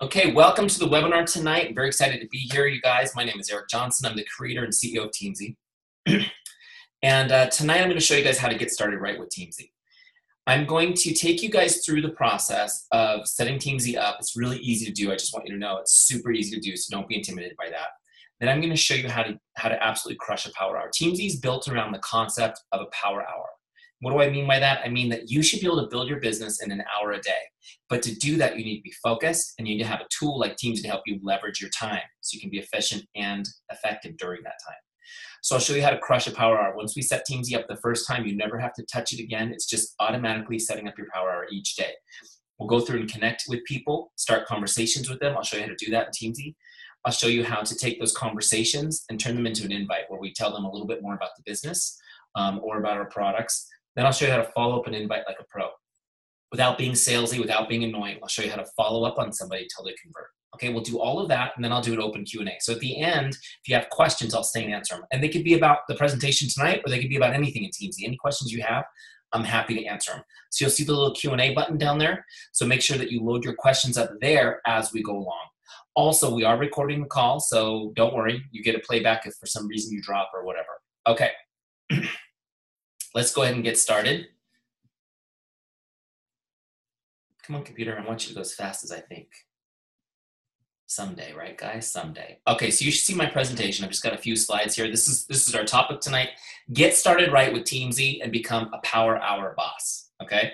Okay, welcome to the webinar tonight. I'm very excited to be here, you guys. My name is Eric Johnson. I'm the creator and CEO of Teamzy. and uh, tonight I'm going to show you guys how to get started right with Teamzy. I'm going to take you guys through the process of setting Teamzy up. It's really easy to do. I just want you to know it's super easy to do, so don't be intimidated by that. Then I'm going to show you how to how to absolutely crush a power hour. Teamzy is built around the concept of a power hour. What do I mean by that? I mean that you should be able to build your business in an hour a day. But to do that, you need to be focused and you need to have a tool like Teamzy to help you leverage your time so you can be efficient and effective during that time. So I'll show you how to crush a power hour. Once we set Teamzy up the first time, you never have to touch it again. It's just automatically setting up your power hour each day. We'll go through and connect with people, start conversations with them. I'll show you how to do that in Teamzy. I'll show you how to take those conversations and turn them into an invite where we tell them a little bit more about the business um, or about our products then I'll show you how to follow up an invite like a pro. Without being salesy, without being annoying, I'll show you how to follow up on somebody until they convert. Okay, we'll do all of that, and then I'll do an open Q&A. So at the end, if you have questions, I'll stay and answer them. And they could be about the presentation tonight, or they could be about anything in Teamzy. Any questions you have, I'm happy to answer them. So you'll see the little Q&A button down there. So make sure that you load your questions up there as we go along. Also, we are recording the call, so don't worry. You get a playback if for some reason you drop or whatever. Okay. let's go ahead and get started. Come on, computer, I want you to go as fast as I think. Someday, right, guys? Someday. Okay, so you should see my presentation. I've just got a few slides here. This is this is our topic tonight. Get started right with Teamzy and become a power hour boss. Okay.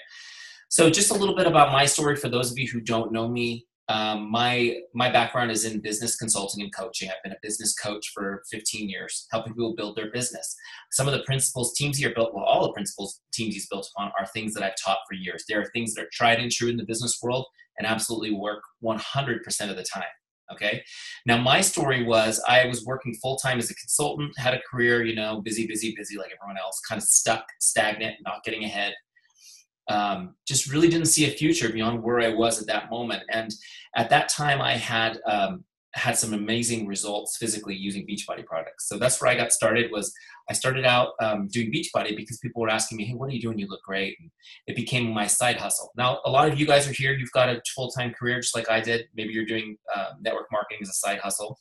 So just a little bit about my story for those of you who don't know me. Um, my my background is in business consulting and coaching. I've been a business coach for 15 years, helping people build their business. Some of the principles teams are built, well, all the principles Teamzy's built upon are things that I've taught for years. There are things that are tried and true in the business world and absolutely work 100% of the time. Okay. Now my story was I was working full time as a consultant, had a career, you know, busy, busy, busy like everyone else, kind of stuck, stagnant, not getting ahead um, just really didn't see a future beyond where I was at that moment. And at that time, I had um, had some amazing results physically using Beachbody products. So that's where I got started. Was I started out um, doing Beachbody because people were asking me, "Hey, what are you doing? You look great." And it became my side hustle. Now, a lot of you guys are here. You've got a full time career, just like I did. Maybe you're doing uh, network marketing as a side hustle.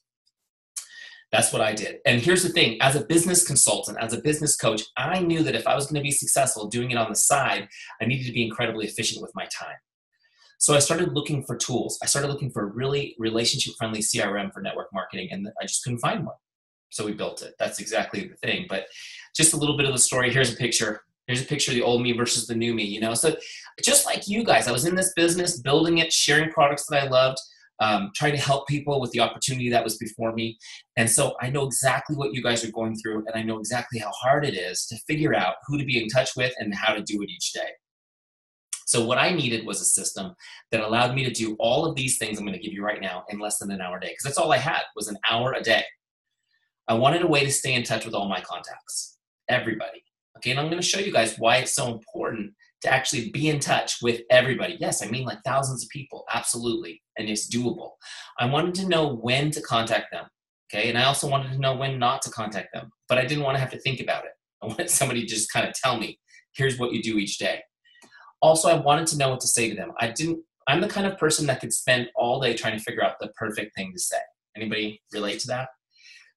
That's what I did. And here's the thing as a business consultant, as a business coach, I knew that if I was going to be successful doing it on the side, I needed to be incredibly efficient with my time. So I started looking for tools. I started looking for a really relationship friendly CRM for network marketing, and I just couldn't find one. So we built it. That's exactly the thing. But just a little bit of the story. Here's a picture. Here's a picture of the old me versus the new me, you know? So just like you guys, I was in this business, building it, sharing products that I loved um, trying to help people with the opportunity that was before me. And so I know exactly what you guys are going through, and I know exactly how hard it is to figure out who to be in touch with and how to do it each day. So, what I needed was a system that allowed me to do all of these things I'm going to give you right now in less than an hour a day, because that's all I had was an hour a day. I wanted a way to stay in touch with all my contacts, everybody. Okay, and I'm going to show you guys why it's so important to actually be in touch with everybody. Yes, I mean like thousands of people, absolutely, and it's doable. I wanted to know when to contact them, okay, and I also wanted to know when not to contact them, but I didn't want to have to think about it. I wanted somebody to just kind of tell me, here's what you do each day. Also, I wanted to know what to say to them. I didn't. I'm the kind of person that could spend all day trying to figure out the perfect thing to say. Anybody relate to that?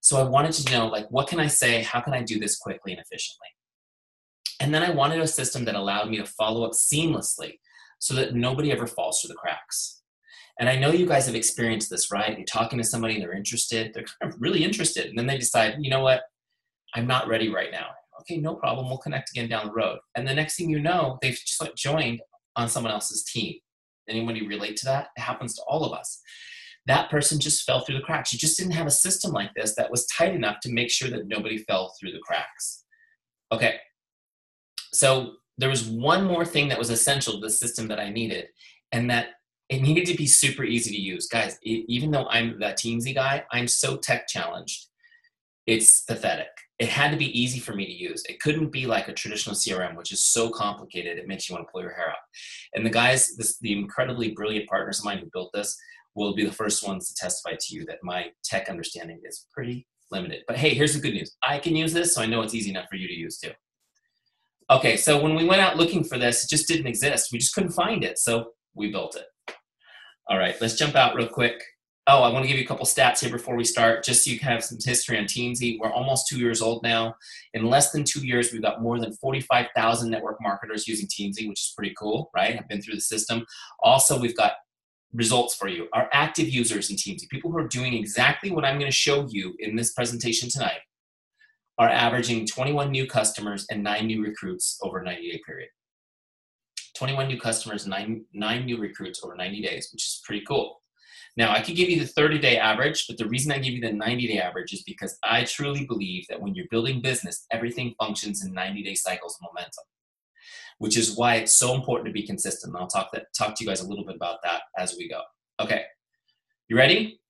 So I wanted to know, like, what can I say? How can I do this quickly and efficiently? And then I wanted a system that allowed me to follow up seamlessly so that nobody ever falls through the cracks. And I know you guys have experienced this, right? You're talking to somebody, and they're interested, they're kind of really interested, and then they decide, you know what, I'm not ready right now. Okay, no problem, we'll connect again down the road. And the next thing you know, they've joined on someone else's team. Anybody relate to that? It happens to all of us. That person just fell through the cracks. You just didn't have a system like this that was tight enough to make sure that nobody fell through the cracks. Okay, so there was one more thing that was essential to the system that I needed, and that it needed to be super easy to use. Guys, it, even though I'm that Teamzy guy, I'm so tech challenged. It's pathetic. It had to be easy for me to use. It couldn't be like a traditional CRM, which is so complicated, it makes you want to pull your hair out. And the guys, this, the incredibly brilliant partners of mine who built this, will be the first ones to testify to you that my tech understanding is pretty limited. But hey, here's the good news I can use this, so I know it's easy enough for you to use too. Okay, so when we went out looking for this, it just didn't exist. We just couldn't find it, so we built it. All right, let's jump out real quick. Oh, I want to give you a couple stats here before we start, just so you can have some history on Teamzy. We're almost two years old now. In less than two years, we've got more than 45,000 network marketers using Teamzy, which is pretty cool, right? I've been through the system. Also, we've got results for you. Our active users in Teamzy, people who are doing exactly what I'm going to show you in this presentation tonight, are averaging 21 new customers and nine new recruits over a 90 day period. 21 new customers, nine, nine new recruits over 90 days, which is pretty cool. Now, I could give you the 30 day average, but the reason I give you the 90 day average is because I truly believe that when you're building business, everything functions in 90 day cycles of momentum, which is why it's so important to be consistent. And I'll talk, that, talk to you guys a little bit about that as we go. Okay, you ready?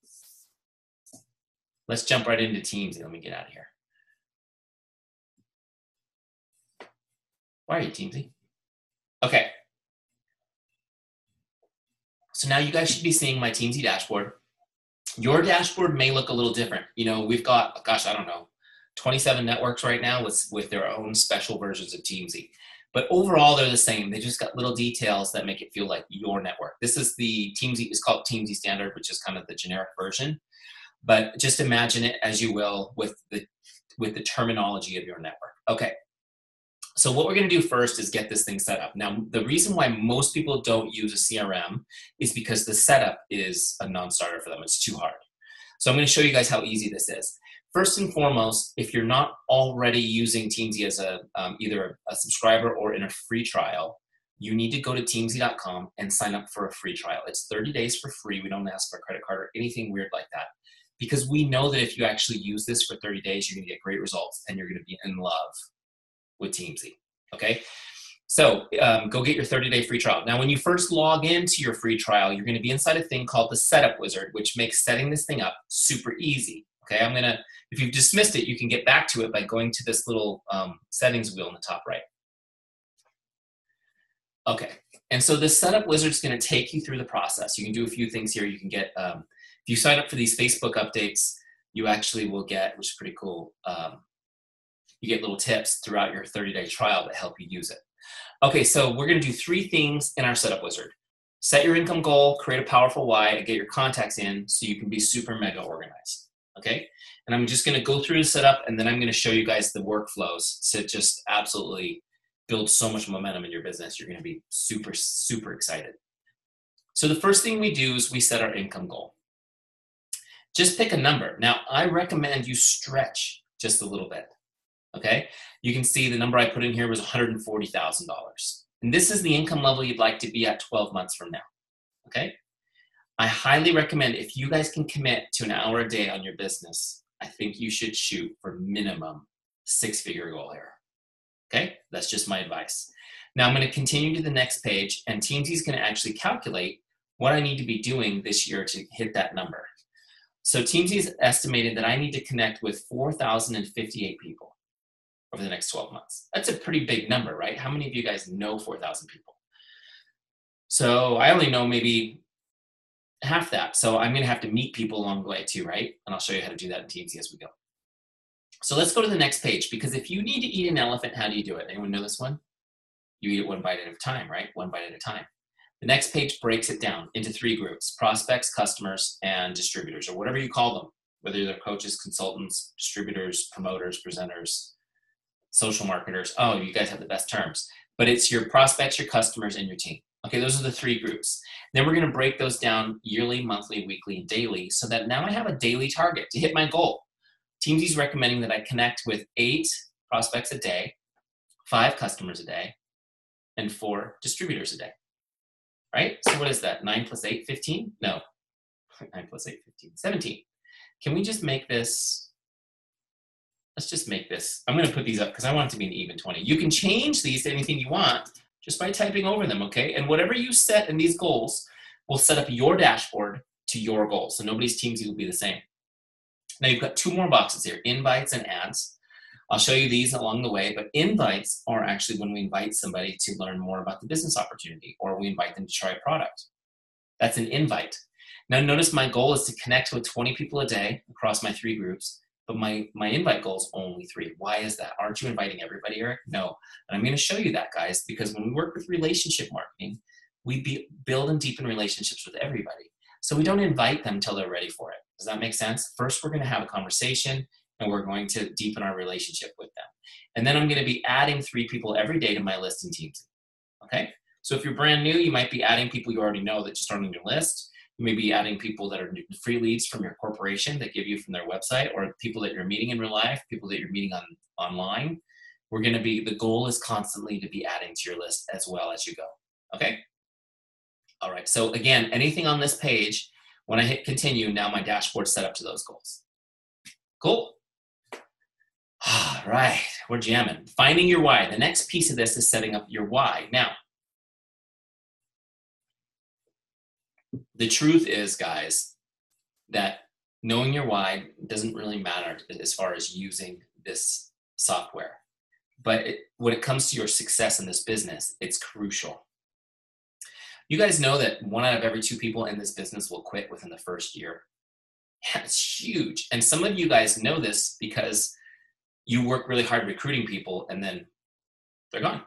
Let's jump right into Teamzy. And let me get out of here. Why are you, Teamzy? Okay. So now you guys should be seeing my Teamzy dashboard. Your dashboard may look a little different. You know, we've got, gosh, I don't know, 27 networks right now with, with their own special versions of Teamzy. But overall, they're the same. They just got little details that make it feel like your network. This is the Teamzy, it's called Teamzy Standard, which is kind of the generic version. But just imagine it as you will with the with the terminology of your network. Okay, so what we're going to do first is get this thing set up. Now, the reason why most people don't use a CRM is because the setup is a non-starter for them. It's too hard. So I'm going to show you guys how easy this is. First and foremost, if you're not already using Teamzy as a um, either a subscriber or in a free trial, you need to go to teamzy.com and sign up for a free trial. It's 30 days for free. We don't ask for a credit card or anything weird like that. Because we know that if you actually use this for 30 days, you're going to get great results and you're going to be in love with Teamzy. Okay. So um, go get your 30 day free trial. Now, when you first log into your free trial, you're going to be inside a thing called the setup wizard, which makes setting this thing up super easy. Okay. I'm going to, if you've dismissed it, you can get back to it by going to this little um, settings wheel in the top right. Okay. And so this setup wizard is going to take you through the process. You can do a few things here. You can get, um, if you sign up for these Facebook updates, you actually will get, which is pretty cool, um, you get little tips throughout your 30 day trial that help you use it. Okay, so we're gonna do three things in our setup wizard. Set your income goal, create a powerful why, and get your contacts in so you can be super mega organized. Okay, and I'm just gonna go through the setup and then I'm gonna show you guys the workflows to just absolutely build so much momentum in your business. You're gonna be super, super excited. So the first thing we do is we set our income goal. Just pick a number. Now, I recommend you stretch just a little bit okay? You can see the number I put in here was $140,000. And this is the income level you'd like to be at 12 months from now, okay? I highly recommend if you guys can commit to an hour a day on your business, I think you should shoot for minimum six figure goal here. Okay, that's just my advice. Now I'm going to continue to the next page, and Teamzy is going to actually calculate what I need to be doing this year to hit that number. So Teamzy has estimated that I need to connect with 4,058 people over the next 12 months. That's a pretty big number, right? How many of you guys know 4,000 people? So I only know maybe half that. So I'm going to have to meet people along the way too, right? And I'll show you how to do that in Teamzy as we go. So let's go to the next page because if you need to eat an elephant, how do you do it? Anyone know this one? You eat it one bite at a time, right? One bite at a time. The next page breaks it down into three groups prospects, customers, and distributors, or whatever you call them, whether they're coaches, consultants, distributors, promoters, presenters, social marketers. Oh, you guys have the best terms. But it's your prospects, your customers, and your team. Okay, those are the three groups. Then we're going to break those down yearly, monthly, weekly, and daily so that now I have a daily target to hit my goal. Teamzy is recommending that I connect with eight prospects a day, five customers a day, and four distributors a day. Right? So what is that? 9 plus 8, 15? No. 9 plus 8, 15, 17. Can we just make this let's just make this, I'm gonna put these up because I want it to be an even 20. You can change these to anything you want just by typing over them, okay? And whatever you set in these goals will set up your dashboard to your goals. So nobody's teams will be the same. Now you've got two more boxes here, invites and adds. I'll show you these along the way, but invites are actually when we invite somebody to learn more about the business opportunity or we invite them to try a product. That's an invite. Now notice my goal is to connect with 20 people a day across my three groups but my my invite goal is only three why is that aren't you inviting everybody eric no and i'm going to show you that guys because when we work with relationship marketing we be, build and deepen relationships with everybody. So we don't invite them until they're ready for it. Does that make sense? First, we're going to have a conversation and we're going to deepen our relationship with them. And then I'm going to be adding three people every day to my list in Teamzy. Okay? So if you're brand new, you might be adding people you already know that just aren't on your list. You may be adding people that are free leads from your corporation that give you from their website, or people that you're meeting in real life, people that you're meeting on online. We're going to be the goal is constantly to be adding to your list as well as you go. Okay. All right. So again, anything on this page, when I hit continue, now my dashboard's set up to those goals. Cool. All right, we're jamming. Finding your why. The next piece of this is setting up your why. Now, the truth is, guys, that knowing your why doesn't really matter as far as using this software. But it, when it comes to your success in this business, it's crucial. You guys know that one out of every two people in this business will quit within the first year. Yeah, it's huge. And some of you guys know this because you work really hard recruiting people and then they're gone.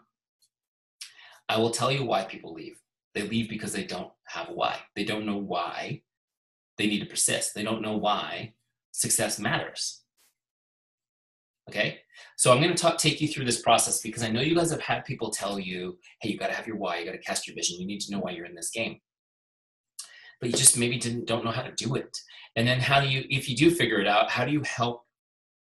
I will tell you why people leave. They leave because they don't have a why. They don't know why they need to persist. They don't know why success matters. Okay? So I'm going to talk, take you through this process because I know you guys have had people tell you, hey, you got to have your why, you got to cast your vision, you need to know why you're in this game. But you just maybe didn't don't know how to do it. And then how do you, if you do figure it out, how do you help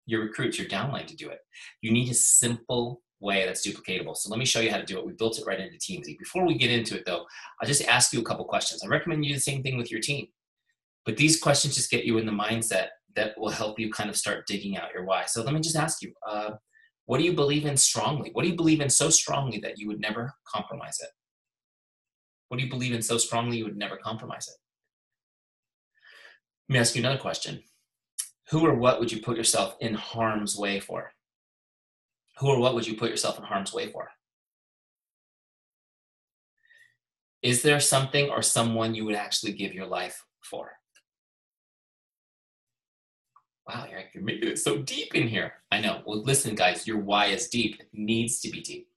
your recruits, your downline to do it? You need a simple way that's duplicatable. So let me show you how to do it. We built it right into Teamzy. Before we get into it though, I'll just ask you a couple questions. I recommend you do the same thing with your team. But these questions just get you in the mindset that will help you kind of start digging out your why. So let me just ask you, uh, what do you believe in strongly? What do you believe in so strongly that you would never compromise it? What do you believe in so strongly you would never compromise it? Let me ask you another question. Who or what would you put yourself in harm's way for? Who or what would you put yourself in harm's way for? Is there something or someone you would actually give your life for? Wow, you're, you're making it so deep in here. I know. Well, listen, guys, your why is deep. It needs to be deep.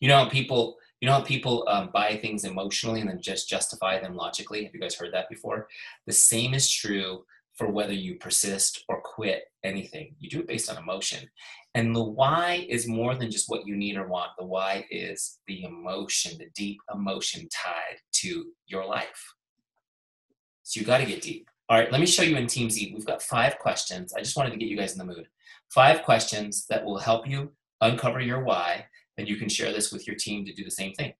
You know how people, you know how people um, buy things emotionally and then just justify them logically. Have you guys heard that before? The same is true for whether you persist or quit anything. You do it based on emotion. And the why is more than just what you need or want. The why is the emotion, the deep emotion tied to your life. So you got to get deep. All right, let me show you in Teamzy. We've got five questions. I just wanted to get you guys in the mood. Five questions that will help you uncover your why, and you can share this with your team to do the same thing.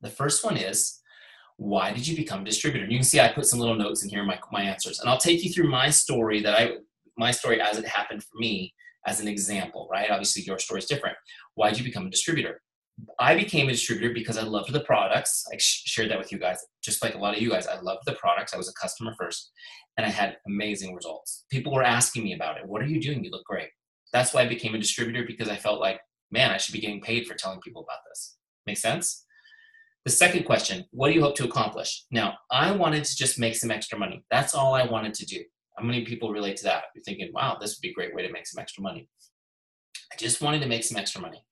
The first one is why did you become a distributor? And you can see I put some little notes in here, my, my answers. And I'll take you through my story that I, my story as it happened for me as an example, right? Obviously your story is different. Why did you become a distributor? I became a distributor because I loved the products. I shared that with you guys. Just like a lot of you guys, I loved the products. I was a customer first and I had amazing results. People were asking me about it. What are you doing? You look great. That's why I became a distributor because I felt like, man, I should be getting paid for telling people about this. Make sense? The second question, what do you hope to accomplish? Now, I wanted to just make some extra money. That's all I wanted to do. How many people relate to that? You're thinking, wow, this would be a great way to make some extra money. I just wanted to make some extra money.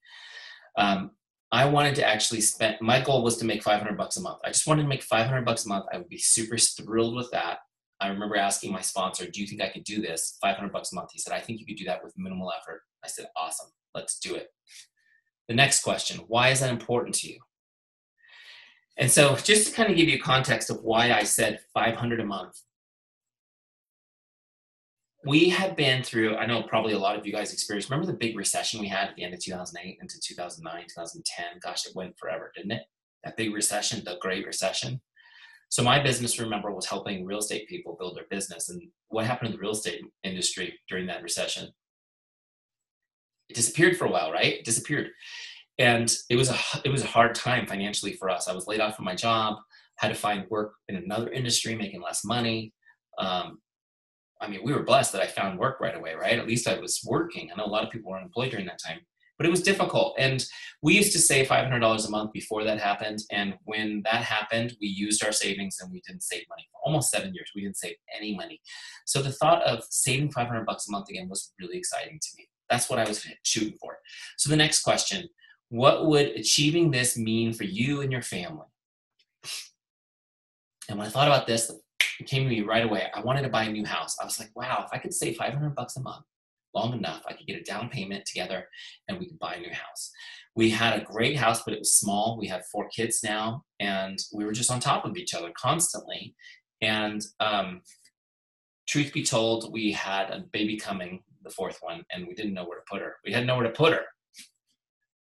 Um, I wanted to actually spend, my goal was to make 500 bucks a month. I just wanted to make 500 bucks a month. I would be super thrilled with that. I remember asking my sponsor, do you think I could do this? 500 bucks a month. He said, I think you could do that with minimal effort. I said, awesome, let's do it. The next question, why is that important to you? And so, just to kind of give you context of why I said 500 a month, we had been through, I know probably a lot of you guys experienced, remember the big recession we had at the end of 2008 into 2009, 2010? Gosh, it went forever, didn't it? That big recession, the Great Recession. So, my business, remember, was helping real estate people build their business. And what happened in the real estate industry during that recession? It disappeared for a while, right? It disappeared and it was a it was a hard time financially for us. I was laid off from my job, had to find work in another industry, making less money. Um, I mean, we were blessed that I found work right away, right? At least I was working. I know a lot of people were unemployed during that time, but it was difficult. And we used to save $500 a month before that happened. And when that happened, we used our savings and we didn't save money for almost seven years. We didn't save any money. So the thought of saving 500 bucks a month again was really exciting to me. That's what I was shooting for. So the next question what would achieving this mean for you and your family? And when I thought about this, it came to me right away. I wanted to buy a new house. I was like, wow, if I could save 500 bucks a month long enough, I could get a down payment together and we could buy a new house. We had a great house, but it was small. We have four kids now, and we were just on top of each other constantly. And um, truth be told, we had a baby coming, the fourth one, and we didn't know where to put her. We had nowhere to put her.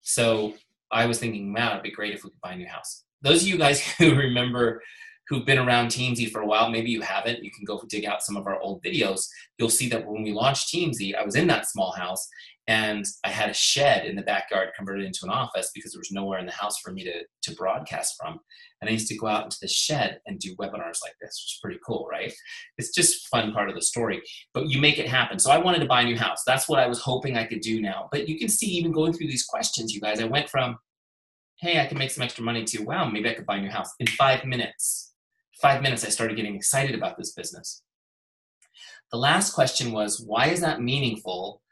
So I was thinking, man, it'd be great if we could buy a new house. Those of you guys who remember who've been around Teamzy for a while, maybe you haven't, you can go dig out some of our old videos. You'll see that when we launched Teamzy, I was in that small house and I had a shed in the backyard converted into an office because there was nowhere in the house for me to, to broadcast from. And I used to go out into the shed and do webinars like this, which is pretty cool, right? It's just fun part of the story. But you make it happen. So I wanted to buy a new house. That's what I was hoping I could do now. But you can see even going through these questions, you guys, I went from, hey, I can make some extra money to, wow, maybe I could buy a new house in five minutes five minutes, I started getting excited about this business. The last question was, why is that meaningful?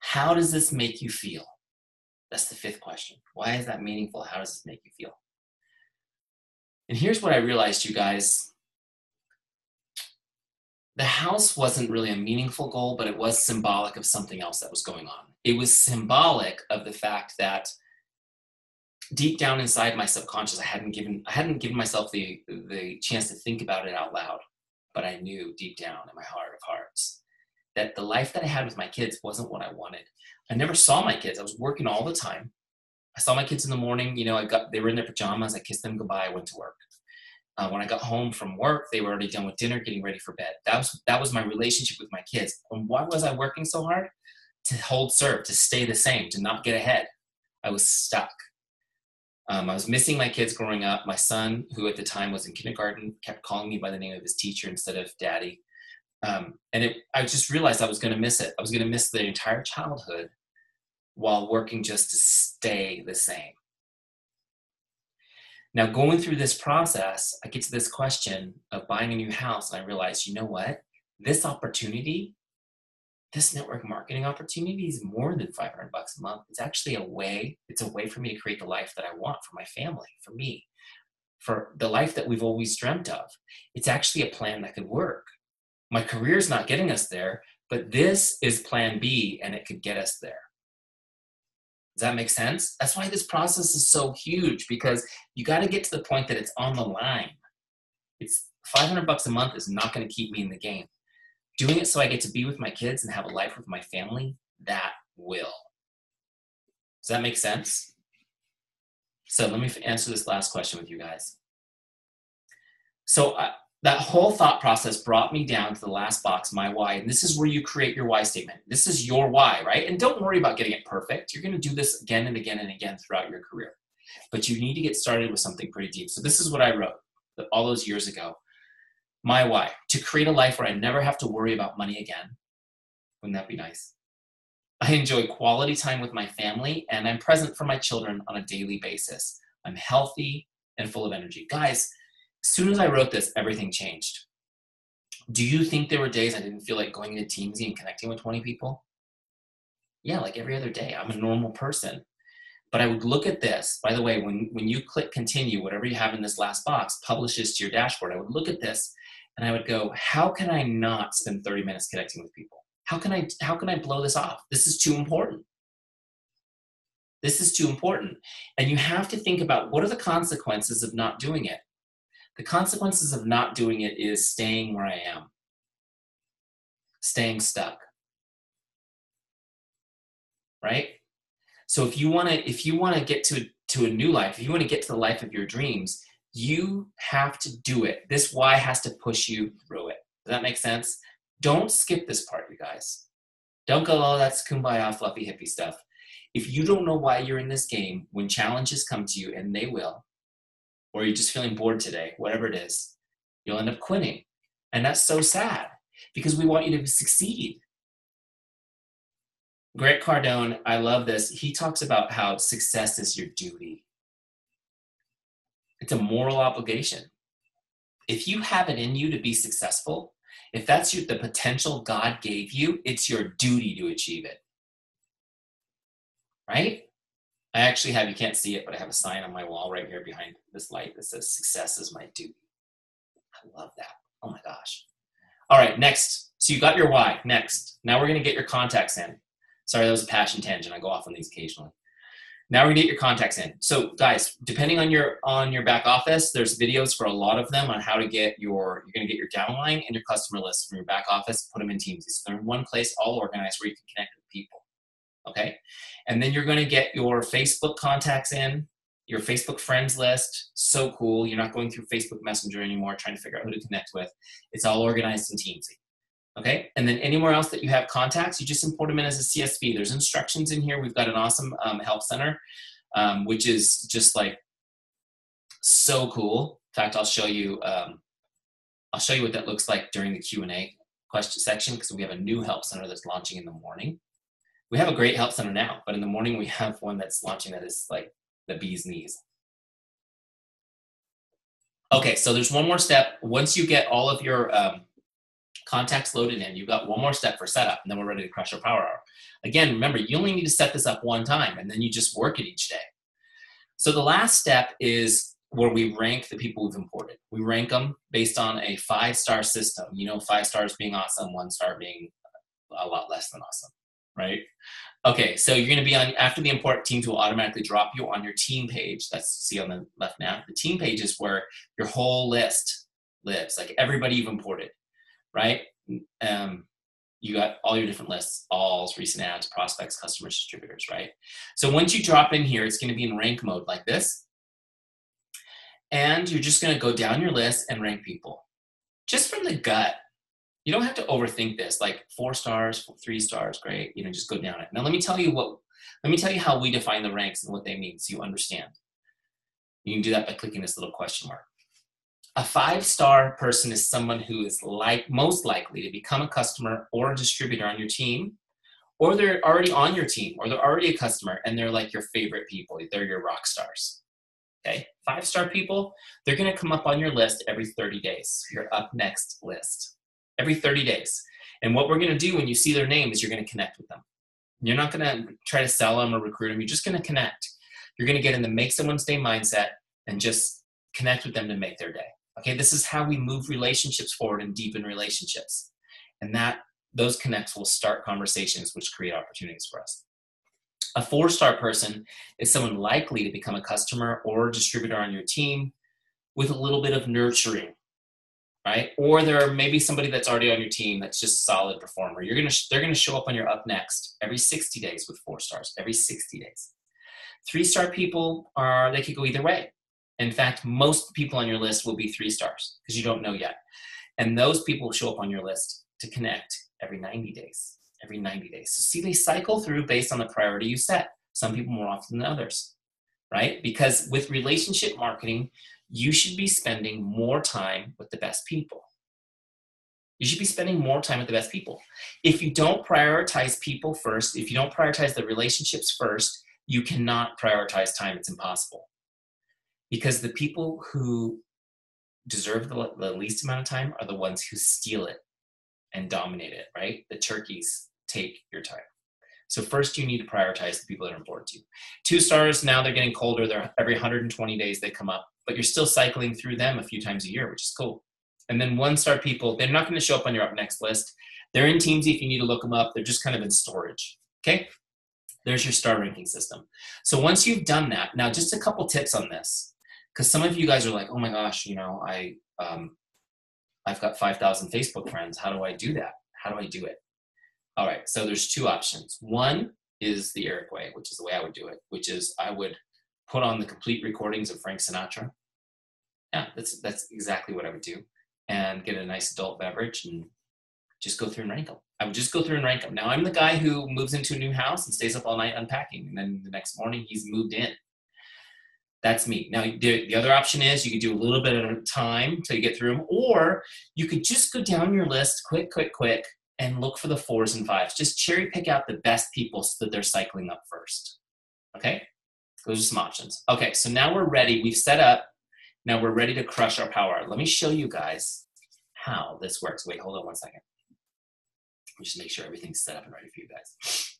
How does this make you feel? That's the fifth question. Why is that meaningful? How does this make you feel? And here's what I realized, you guys. The house wasn't really a meaningful goal, but it was symbolic of something else that was going on. It was symbolic of the fact that deep down inside my subconscious, I hadn't given I hadn't given myself the the chance to think about it out loud, but I knew deep down in my heart of hearts that the life that I had with my kids wasn't what I wanted. I never saw my kids. I was working all the time. I saw my kids in the morning. You know, I got they were in their pajamas. I kissed them goodbye. I went to work. Uh, when I got home from work, they were already done with dinner, getting ready for bed. That was that was my relationship with my kids. And why was I working so hard? To hold serve, to stay the same, to not get ahead. I was stuck. Um, I was missing my kids growing up. My son, who at the time was in kindergarten, kept calling me by the name of his teacher instead of daddy. Um, and it, I just realized I was going to miss it. I was going to miss the entire childhood while working just to stay the same. Now, going through this process, I get to this question of buying a new house, and I realize, you know what? This opportunity this network marketing opportunity is more than 500 bucks a month. It's actually a way, it's a way for me to create the life that I want for my family, for me, for the life that we've always dreamt of. It's actually a plan that could work. My career's not getting us there, but this is plan B and it could get us there. Does that make sense? That's why this process is so huge because you got to get to the point that it's on the line. It's 500 bucks a month is not going to keep me in the game doing it so I get to be with my kids and have a life with my family, that will. Does that make sense? So let me answer this last question with you guys. So uh, that whole thought process brought me down to the last box, my why. And this is where you create your why statement. This is your why, right? And don't worry about getting it perfect. You're going to do this again and again and again throughout your career. But you need to get started with something pretty deep. So this is what I wrote all those years ago. My why to create a life where I never have to worry about money again. Wouldn't that be nice? I enjoy quality time with my family and I'm present for my children on a daily basis. I'm healthy and full of energy. Guys, soon as I wrote this, everything changed. Do you think there were days I didn't feel like going into Teamzy and connecting with 20 people? Yeah, like every other day. I'm a normal person. But I would look at this. By the way, when, when you click continue, whatever you have in this last box publishes to your dashboard. I would look at this and I would go, how can I not spend 30 minutes connecting with people? How can I how can I blow this off? This is too important. This is too important. And you have to think about what are the consequences of not doing it? The consequences of not doing it is staying where I am. Staying stuck. Right? So if you want to if you want to get to to a new life, if you want to get to the life of your dreams, you have to do it. This why has to push you through it. Does that make sense? Don't skip this part, you guys. Don't go, oh, that's kumbaya, fluffy, hippie stuff. If you don't know why you're in this game, when challenges come to you, and they will, or you're just feeling bored today, whatever it is, you'll end up quitting. And that's so sad because we want you to succeed. Grant Cardone, I love this. He talks about how success is your duty. It's a moral obligation. If you have it in you to be successful, if that's your, the potential God gave you, it's your duty to achieve it. Right? I actually have, you can't see it, but I have a sign on my wall right here behind this light that says success is my duty. I love that. Oh my gosh. All right, next. So you got your why. Next. Now we're going to get your contacts in. Sorry, that was a passion tangent. I go off on these occasionally. Now we're gonna get your contacts in. So guys, depending on your on your back office, there's videos for a lot of them on how to get your you're gonna get your downline and your customer list from your back office, put them in Teamzy. So they're in one place, all organized where you can connect with people. Okay. And then you're gonna get your Facebook contacts in, your Facebook friends list. So cool. You're not going through Facebook Messenger anymore, trying to figure out who to connect with. It's all organized in Teamzy. Okay, and then anywhere else that you have contacts, you just import them in as a CSV. There's instructions in here. We've got an awesome um, help center, um, which is just like so cool. In fact, I'll show you. Um, I'll show you what that looks like during the Q and A question section because we have a new help center that's launching in the morning. We have a great help center now, but in the morning we have one that's launching that is like the bee's knees. Okay, so there's one more step. Once you get all of your um, contacts loaded in. You've got one more step for setup, and then we're ready to crush our power hour. Again, remember, you only need to set this up one time, and then you just work it each day. So the last step is where we rank the people we've imported. We rank them based on a five-star system. You know, five stars being awesome, one star being a lot less than awesome, right? Okay, so you're gonna be on, after the import, Teamzy will automatically drop you on your team page. That's see on the left now. The team page is where your whole list lives, like everybody you've imported right? Um, you got all your different lists, alls, recent adds, prospects, customers, distributors, right? So once you drop in here, it's going to be in rank mode like this. And you're just going to go down your list and rank people. Just from the gut. You don't have to overthink this, like four stars, three stars, great. You know, just go down it. Now let me tell you what, let me tell you how we define the ranks and what they mean so you understand. You can do that by clicking this little question mark. A five star person is someone who is like most likely to become a customer or a distributor on your team, or they're already on your team, or they're already a customer and they're like your favorite people. They're your rock stars. Okay, five star people, they're gonna come up on your list every 30 days, your up next list, every 30 days. And what we're gonna do when you see their name is you're gonna connect with them. You're not gonna try to sell them or recruit them, you're just gonna connect. You're gonna get in the make someone's day mindset and just connect with them to make their day. Okay, this is how we move relationships forward and deepen relationships. And that those connects will start conversations which create opportunities for us. A four star person is someone likely to become a customer or distributor on your team with a little bit of nurturing, right? Or there may be somebody that's already on your team that's just solid performer. You're gonna they're gonna show up on your up next every 60 days with four stars, every 60 days. Three star people are they could go either way. In fact, most people on your list will be three stars because you don't know yet. And those people will show up on your list to connect every 90 days. Every 90 days. So see, they cycle through based on the priority you set. Some people more often than others, right? Because with relationship marketing, you should be spending more time with the best people. You should be spending more time with the best people. If you don't prioritize people first, if you don't prioritize the relationships first, you cannot prioritize time. It's impossible because the people who deserve the, the least amount of time are the ones who steal it and dominate it, right? The turkeys take your time. So first you need to prioritize the people that are important to you. Two stars, now they're getting colder. They're every 120 days they come up, but you're still cycling through them a few times a year, which is cool. And then one star people, they're not going to show up on your up next list. They're in Teamzy if you need to look them up. They're just kind of in storage. Okay? There's your star ranking system. So once you've done that, now just a couple tips on this because some of you guys are like, oh my gosh, you know, I um, I've got 5,000 Facebook friends. How do I do that? How do I do it? All right, so there's two options. One is the Eric way, which is the way I would do it, which is I would put on the complete recordings of Frank Sinatra. Yeah, that's that's exactly what I would do, and get a nice adult beverage and just go through and rank them. I would just go through and rank them. Now I'm the guy who moves into a new house and stays up all night unpacking, and then the next morning he's moved in. That's me. Now, the, the other option is you could do a little bit at a time till you get through them, or you could just go down your list quick, quick, quick, and look for the fours and fives. Just cherry pick out the best people so that they're cycling up first. Okay? Those are some options. Okay, so now we're ready. We've set up. Now we're ready to crush our power. Let me show you guys how this works. Wait, hold on one second. Let me just make sure everything's set up and ready for you guys.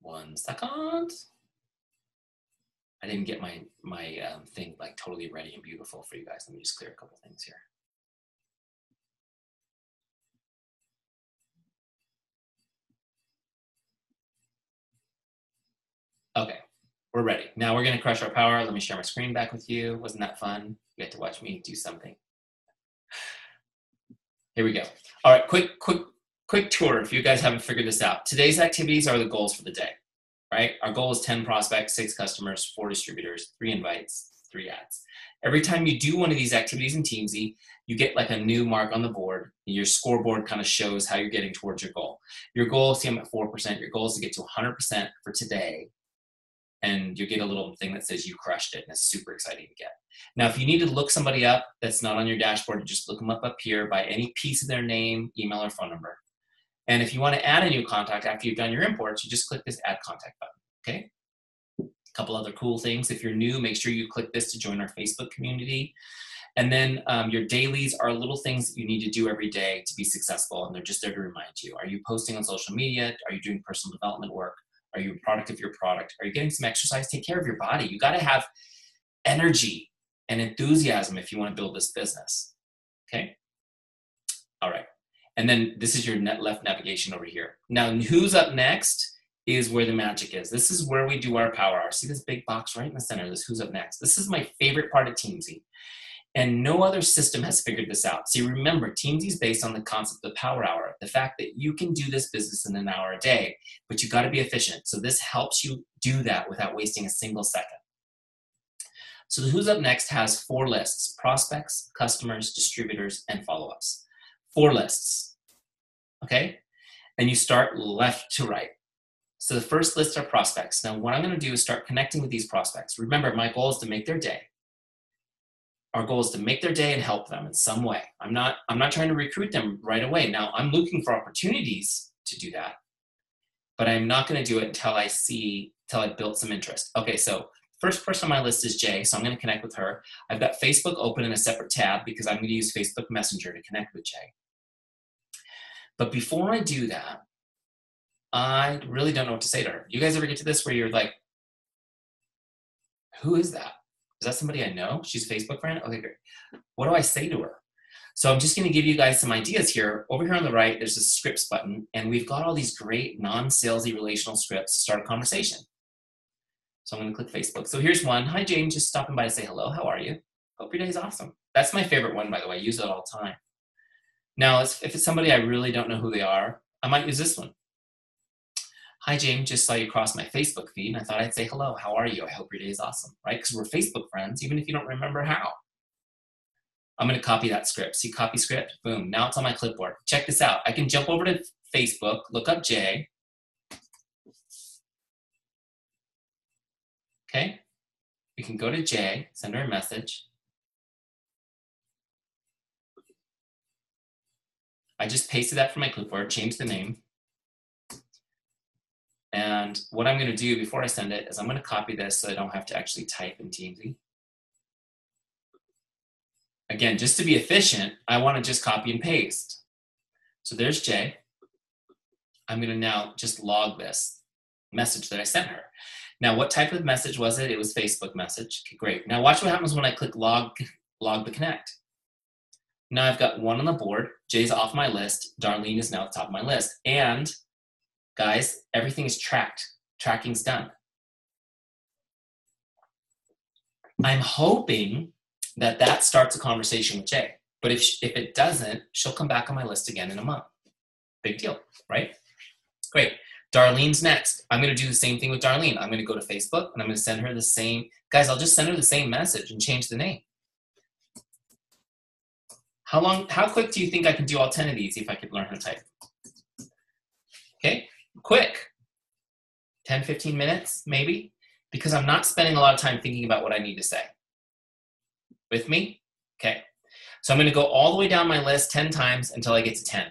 One second. I didn't get my my um, thing like totally ready and beautiful for you guys. Let me just clear a couple things here. Okay, we're ready. Now we're gonna crush our power. Let me share my screen back with you. Wasn't that fun? You get to watch me do something. Here we go. All right, quick, quick, quick tour if you guys haven't figured this out. Today's activities are the goals for the day, right? Our goal is 10 prospects, six customers, four distributors, three invites, three adds. Every time you do one of these activities in Teamzy, you get like a new mark on the board. Your scoreboard kind of shows how you're getting towards your goal. Your goal, see I'm at 4%, your goal is to get to 100% for today and you get a little thing that says you crushed it and it's super exciting to get. Now if you need to look somebody up that's not on your dashboard just look them up up here by any piece of their name email or phone number. And if you want to add a new contact after you've done your imports you just click this add contact button okay? A couple other cool things. If you're new make sure you click this to join our facebook community. And then um, your dailies are little things that you need to do every day to be successful and they're just there to remind you. Are you posting on social media? Are you doing personal development work are you a product of your product? Are you getting some exercise? Take care of your body. You got to have energy and enthusiasm if you want to build this business. Okay. All right. And then this is your net left navigation over here. Now, who's up next is where the magic is. This is where we do our power hour. See this big box right in the center? This who's up next. This is my favorite part of Teamzy. And no other system has figured this out. See, remember, Teamzy is based on the concept of power hour, the fact that you can do this business in an hour a day, but you got to be efficient. So this helps you do that without wasting a single second. So the Who's Up Next has four lists, prospects, customers, distributors, and follow-ups. Four lists, okay? And you start left to right. So the first list are prospects. Now what I'm gonna do is start connecting with these prospects. Remember, my goal is to make their day our goal is to make their day and help them in some way. I'm not i'm not trying to recruit them right away. Now i'm looking for opportunities to do that but i'm not going to do it until i see until i built some interest. Okay so first person on my list is jay so i'm going to connect with her. I've got facebook open in a separate tab because i'm going to use facebook messenger to connect with jay. But before i do that i really don't know what to say to her. You guys ever get to this where you're like who is that is that somebody I know? She's a Facebook friend? Okay, great. What do I say to her? So I'm just going to give you guys some ideas here. Over here on the right, there's a scripts button, and we've got all these great non-salesy relational scripts to start a conversation. So I'm going to click Facebook. So here's one. Hi, Jane. Just stopping by to say hello. How are you? Hope your day's awesome. That's my favorite one, by the way. I use it all the time. Now, if it's somebody I really don't know who they are, I might use this one. Hi, James, just saw you cross my Facebook feed and I thought I'd say hello. How are you? I hope your day is awesome, right? Because we're Facebook friends, even if you don't remember how. I'm going to copy that script. See copy script? Boom. Now it's on my clipboard. Check this out. I can jump over to Facebook, look up Jay. Okay. We can go to Jay, send her a message. I just pasted that from my clipboard, changed the name. And what I'm going to do before I send it is I'm going to copy this so I don't have to actually type in Teamzy. Again, just to be efficient, I want to just copy and paste. So there's Jay. I'm going to now just log this message that I sent her. Now, what type of message was it? It was Facebook message. Okay, great. Now watch what happens when I click log, log the connect. Now I've got one on the board. Jay's off my list. Darlene is now at the top of my list. And guys, everything is tracked. Tracking's done. I'm hoping that that starts a conversation with Jay. But if, if it doesn't, she'll come back on my list again in a month. Big deal, right? Great. Darlene's next. I'm going to do the same thing with Darlene. I'm going to go to Facebook and I'm going to send her the same. Guys, I'll just send her the same message and change the name. How long, how quick do you think I can do all 10 of these if I could learn how to type? Okay, quick. 10 15 minutes maybe because i'm not spending a lot of time thinking about what i need to say. With me? Okay. So i'm going to go all the way down my list 10 times until i get to 10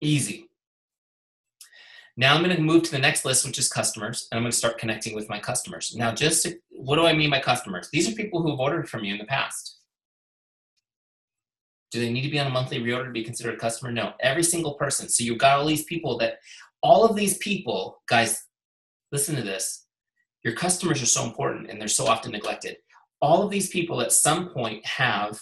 easy. Now i'm going to move to the next list which is customers and i'm going to start connecting with my customers. Now just to, what do i mean by customers? These are people who have ordered from you in the past do they need to be on a monthly reorder to be considered a customer? No, every single person. So you've got all these people that all of these people, guys, listen to this. Your customers are so important and they're so often neglected. All of these people at some point have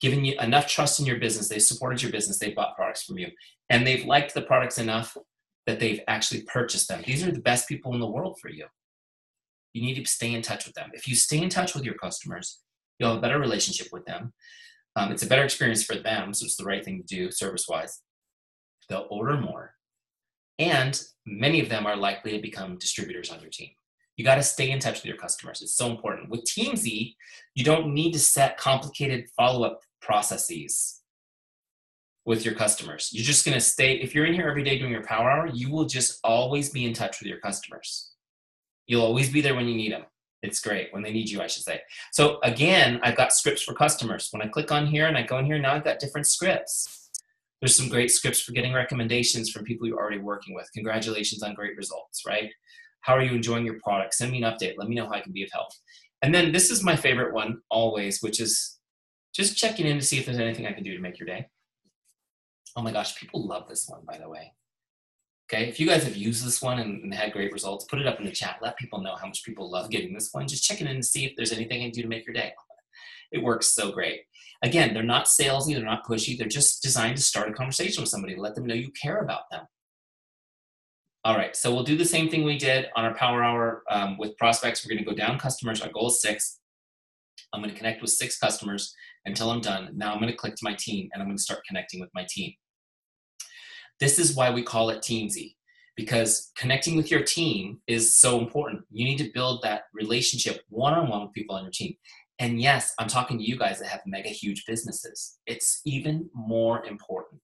given you enough trust in your business, they've supported your business, they've bought products from you, and they've liked the products enough that they've actually purchased them. These are the best people in the world for you. You need to stay in touch with them. If you stay in touch with your customers, you'll have a better relationship with them. Um, it's a better experience for them, so it's the right thing to do service wise. They'll order more. And many of them are likely to become distributors on your team. You got to stay in touch with your customers. It's so important. With Teamzy, you don't need to set complicated follow up processes with your customers. You're just going to stay, if you're in here every day doing your power hour, you will just always be in touch with your customers. You'll always be there when you need them. It's great when they need you, I should say. So again, I've got scripts for customers. When I click on here and I go in here, now I've got different scripts. There's some great scripts for getting recommendations from people you're already working with. Congratulations on great results, right? How are you enjoying your product? Send me an update. Let me know how I can be of help. And then this is my favorite one always, which is just checking in to see if there's anything I can do to make your day. Oh my gosh, people love this one, by the way. Okay, if you guys have used this one and, and, had great results, put it up in the chat. Let people know how much people love getting this one. Just checking in to see if there's anything I can do to make your day. It works so great. Again, they're not salesy, they're not pushy, they're just designed to start a conversation with somebody, let them know you care about them. All right, so we'll do the same thing we did on our power hour um, with prospects. We're gonna go down customers. Our goal is six. I'm gonna connect with six customers until I'm done. Now I'm gonna click to my team and I'm gonna start connecting with my team. This is why we call it Teamzy because connecting with your team is so important. You need to build that relationship one on one with people on your team. And yes, I'm talking to you guys that have mega huge businesses. It's even more important.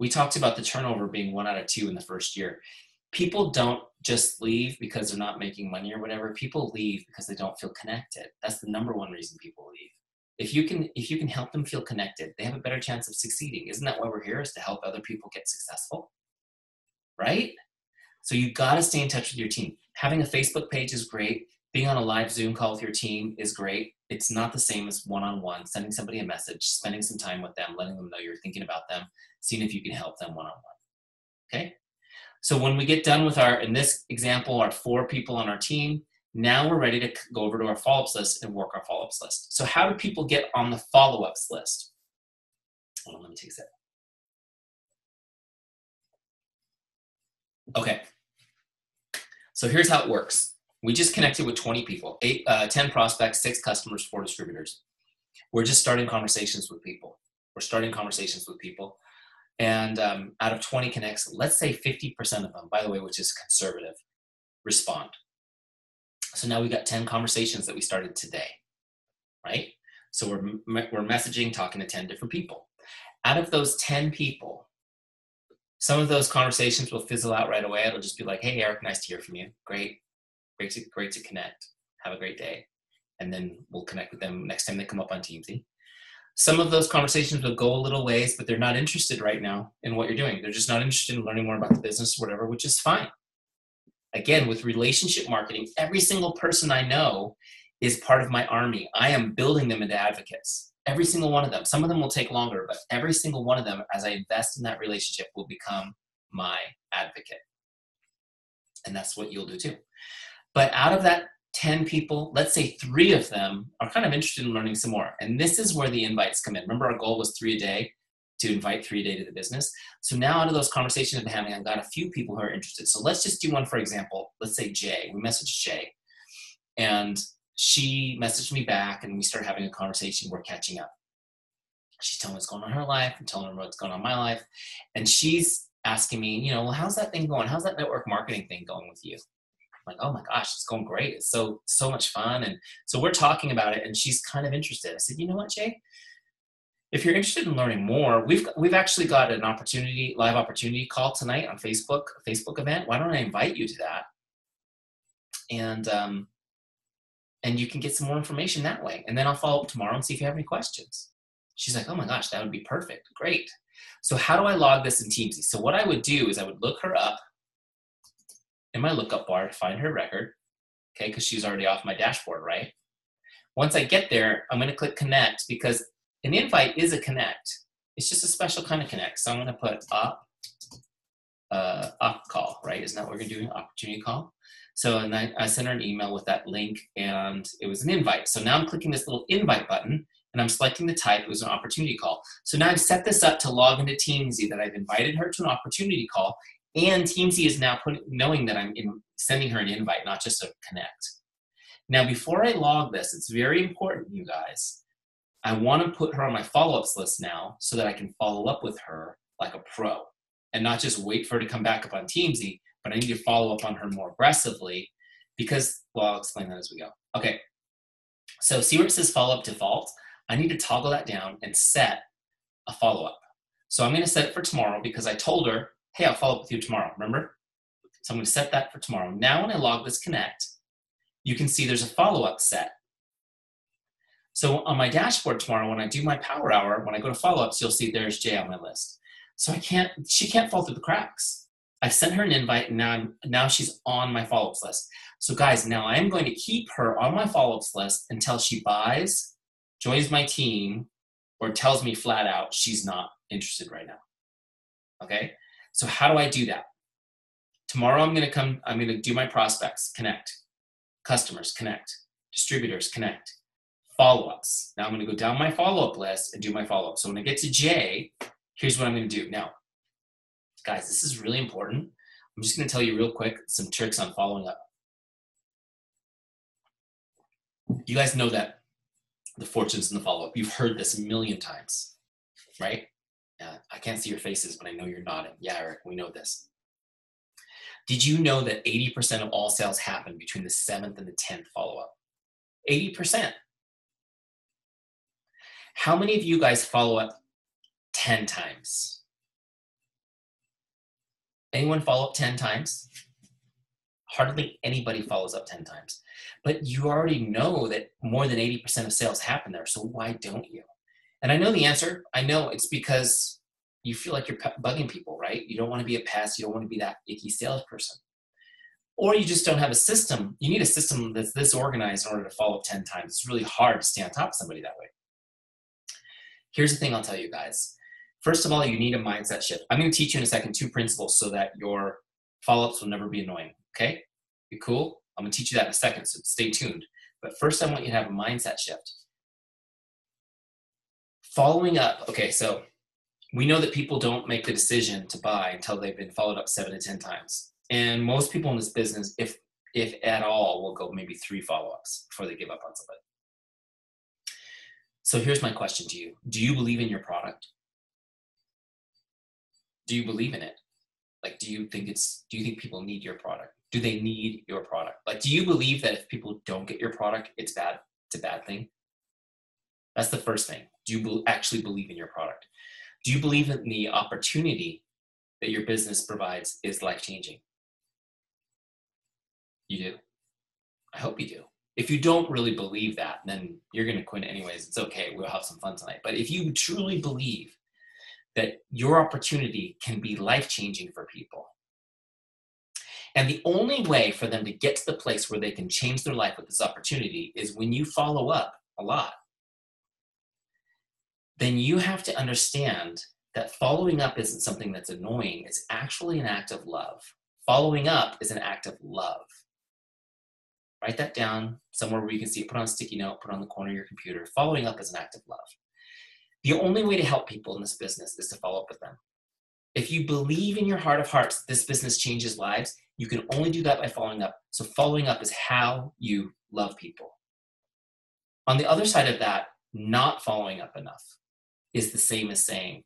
We talked about the turnover being one out of two in the first year. People don't just leave because they're not making money or whatever. People leave because they don't feel connected. That's the number one reason people leave if you can if you can help them feel connected they have a better chance of succeeding. Isn't that why we're here is to help other people get successful? Right? So you got to stay in touch with your team. Having a facebook page is great. Being on a live zoom call with your team is great. It's not the same as one-on-one sending somebody a message spending some time with them letting them know you're thinking about them seeing if you can help them one-on-one. Okay? So when we get done with our in this example our four people on our team now we're ready to go over to our follow-ups list and work our follow-ups list. So how do people get on the follow-ups list? Hold on, let me take a sec. Okay. So here's how it works. We just connected with 20 people, eight, uh, 10 prospects, six customers, four distributors. We're just starting conversations with people. We're starting conversations with people. And um, out of 20 connects, let's say 50% of them, by the way, which is conservative, respond. So now we got 10 conversations that we started today, right? So we're, we're messaging, talking to 10 different people. Out of those 10 people, some of those conversations will fizzle out right away. It'll just be like, hey, Eric, nice to hear from you. Great. Great to, great to connect. Have a great day. And then we'll connect with them next time they come up on Teamzy. Some of those conversations will go a little ways, but they're not interested right now in what you're doing. They're just not interested in learning more about the business, or whatever, which is fine again with relationship marketing every single person i know is part of my army. I am building them into advocates every single one of them. Some of them will take longer but every single one of them as i invest in that relationship will become my advocate. And that's what you'll do too. But out of that 10 people let's say three of them are kind of interested in learning some more. And this is where the invites come in. Remember our goal was three a day to invite three day to the business. So now out of those conversations I've been having, I've got a few people who are interested. So let's just do one for example. Let's say Jay. We messaged Jay, and she messaged me back, and we started having a conversation. We're catching up. She's telling me what's going on in her life. I'm telling her what's going on in my life, and she's asking me, you know, well, how's that thing going? How's that network marketing thing going with you? I'm like, oh my gosh, it's going great. It's so so much fun, and so we're talking about it, and she's kind of interested. I said, you know what, Jay? If you're interested in learning more, we've we've actually got an opportunity, live opportunity call tonight on Facebook, a Facebook event. Why don't I invite you to that? And um, and you can get some more information that way. And then I'll follow up tomorrow and see if you have any questions. She's like, oh my gosh, that would be perfect. Great. So how do I log this in Teamzy? So what I would do is I would look her up in my lookup bar to find her record. Okay, because she's already off my dashboard, right? Once I get there, I'm going to click connect because an invite is a connect. It's just a special kind of connect. So I'm going to put up uh, op call, right? Isn't that what we're going to do? Opportunity call. So and I, I sent her an email with that link and it was an invite. So now I'm clicking this little invite button and I'm selecting the type. It was an opportunity call. So now I've set this up to log into Teamzy that I've invited her to an opportunity call and Teamzy is now putting, knowing that I'm in, sending her an invite, not just a connect. Now, before I log this, it's very important, you guys. I want to put her on my follow-ups list now so that I can follow up with her like a pro and not just wait for her to come back up on Teamzy, but I need to follow up on her more aggressively because, well, I'll explain that as we go. Okay, so see where it says follow up default? I need to toggle that down and set a follow up. So I'm going to set it for tomorrow because I told her, hey, I'll follow up with you tomorrow, remember? So I'm going to set that for tomorrow. Now, when I log this connect, you can see there's a follow up set. So on my dashboard tomorrow, when I do my power hour, when I go to follow ups, you'll see there's Jay on my list. So I can't, she can't fall through the cracks. I've sent her an invite and now, I'm, now she's on my follow-ups list. So guys, now I am going to keep her on my follow-ups list until she buys, joins my team, or tells me flat out she's not interested right now. Okay? So how do I do that? Tomorrow I'm gonna come, I'm gonna do my prospects, connect, customers, connect, distributors, connect, follow-ups. Now I'm gonna go down my follow-up list and do my follow-up. So when I get to Jay, here's what I'm gonna do. Now, Guys, this is really important. I'm just going to tell you real quick some tricks on following up. You guys know that the fortunes in the follow up. You've heard this a million times, right? I can't see your faces, but I know you're nodding. Yeah, Eric, we know this. Did you know that 80% of all sales happen between the seventh and the 10th follow up? 80%. How many of you guys follow up 10 times? Anyone follow up 10 times? Hardly anybody follows up 10 times. But you already know that more than 80% of sales happen there, so why don't you? And I know the answer. I know it's because you feel like you're bugging people, right? You don't want to be a pest, you don't want to be that icky salesperson. Or you just don't have a system. You need a system that's this organized in order to follow up 10 times. It's really hard to stay on top of somebody that way. Here's the thing I'll tell you guys First of all, you need a mindset shift. I'm going to teach you in a second two principles so that your follow ups will never be annoying. Okay? Be cool? I'm going to teach you that in a second, so stay tuned. But first, I want you to have a mindset shift. Following up, okay, so we know that people don't make the decision to buy until they've been followed up seven to 10 times. And most people in this business, if if at all, will go maybe three follow ups before they give up on somebody. So here's my question to you Do you believe in your product? do you believe in it? Like, do you think it's, do you think people need your product? Do they need your product? Like, do you believe that if people don't get your product, it's bad? It's a bad thing? That's the first thing. Do you actually believe in your product? Do you believe in the opportunity that your business provides is life changing? You do. I hope you do. If you don't really believe that, then you're going to quit anyways. It's okay. We'll have some fun tonight. But if you truly believe that your opportunity can be life changing for people. And the only way for them to get to the place where they can change their life with this opportunity is when you follow up a lot. Then you have to understand that following up isn't something that's annoying, it's actually an act of love. Following up is an act of love. Write that down somewhere where you can see it, put on a sticky note, put on the corner of your computer. Following up is an act of love. The only way to help people in this business is to follow up with them. If you believe in your heart of hearts this business changes lives, you can only do that by following up. So, following up is how you love people. On the other side of that, not following up enough is the same as saying,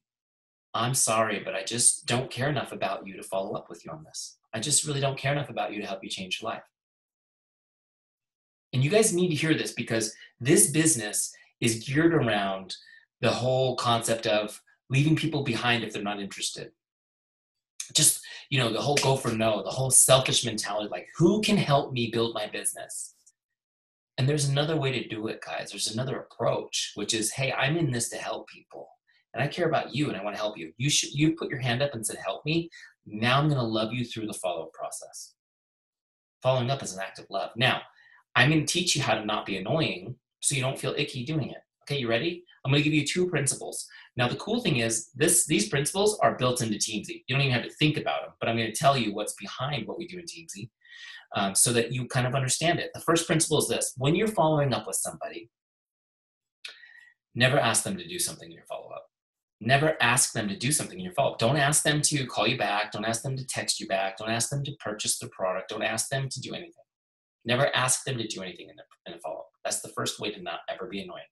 I'm sorry, but I just don't care enough about you to follow up with you on this. I just really don't care enough about you to help you change your life. And you guys need to hear this because this business is geared around the whole concept of leaving people behind if they're not interested. Just you know the whole go for no the whole selfish mentality like who can help me build my business? And there's another way to do it guys. There's another approach which is hey i'm in this to help people and i care about you and i want to help you. You should you put your hand up and said help me. Now i'm going to love you through the follow-up process. Following up is an act of love. Now i'm going to teach you how to not be annoying so you don't feel icky doing it Okay, you ready? I'm going to give you two principles. Now, the cool thing is this these principles are built into Teamzy. You don't even have to think about them, but I'm going to tell you what's behind what we do in Teamzy um, so that you kind of understand it. The first principle is this when you're following up with somebody, never ask them to do something in your follow up. Never ask them to do something in your follow up. Don't ask them to call you back. Don't ask them to text you back. Don't ask them to purchase the product. Don't ask them to do anything. Never ask them to do anything in, the, in a follow up. That's the first way to not ever be annoying.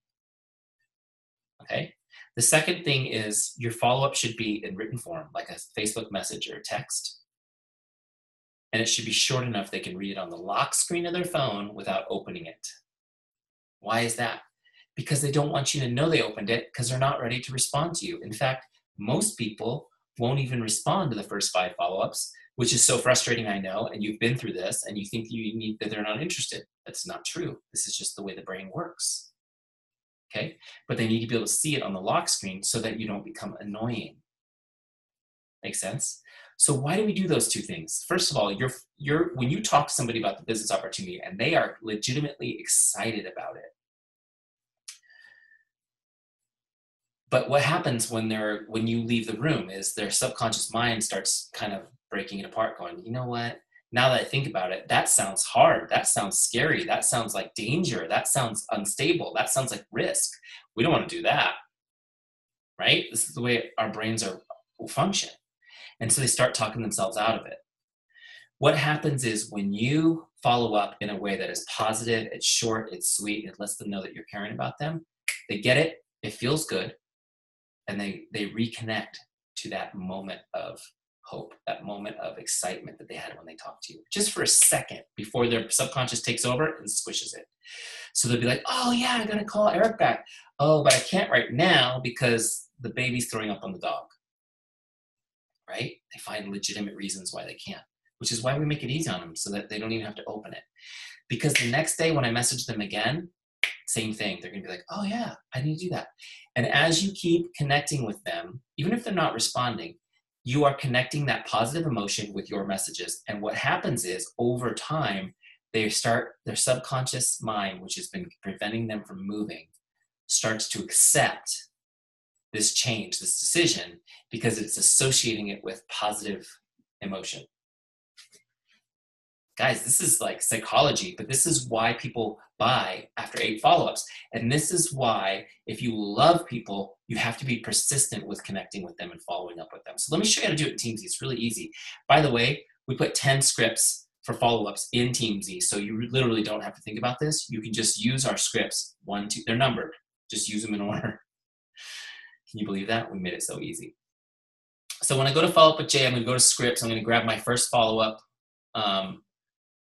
Okay? The second thing is your follow up should be in written form, like a Facebook message or text and it should be short enough they can read it on the lock screen of their phone without opening it. Why is that? Because they don't want you to know they opened it because they're not ready to respond to you. In fact, most people won't even respond to the first five follow-ups, which is so frustrating, I know, and you've been through this and you think you need that they're not interested. That's not true. This is just the way the brain works. Okay? But they need to be able to see it on the lock screen so that you don't become annoying. Make sense? So why do we do those two things? First of all, you're you're when you talk to somebody about the business opportunity and they are legitimately excited about it. But what happens when they're when you leave the room is their subconscious mind starts kind of breaking it apart, going, you know what? Now that I think about it, that sounds hard. That sounds scary. That sounds like danger. That sounds unstable. That sounds like risk. We don't want to do that. Right? This is the way our brains are function. And so they start talking themselves out of it. What happens is when you follow up in a way that is positive, it's short, it's sweet, it lets them know that you're caring about them, they get it, it feels good, and they, they reconnect to that moment of hope, that moment of excitement that they had when they talked to you, just for a second before their subconscious takes over and squishes it. So they'll be like, oh, yeah, I'm gonna call Eric back. Oh, but I can't right now because the baby's throwing up on the dog right? They find legitimate reasons why they can't, which is why we make it easy on them so that they don't even have to open it. Because the next day when I message them again, same thing. They're going to be like, oh, yeah, I need to do that. And as you keep connecting with them, even if they're not responding, you are connecting that positive emotion with your messages. And what happens is over time, they start their subconscious mind, which has been preventing them from moving, starts to accept this change, this decision, because it's associating it with positive emotion. Guys, this is like psychology, but this is why people buy after eight follow ups. And this is why, if you love people, you have to be persistent with connecting with them and following up with them. So let me show you how to do it in Teamzy. It's really easy. By the way, we put 10 scripts for follow ups in Teamzy. So you literally don't have to think about this. You can just use our scripts. One, two, they're numbered. Just use them in order. Can you believe that? We made it so easy. So when I go to follow up with Jay, I'm going to go to scripts. I'm going to grab my first follow up, um,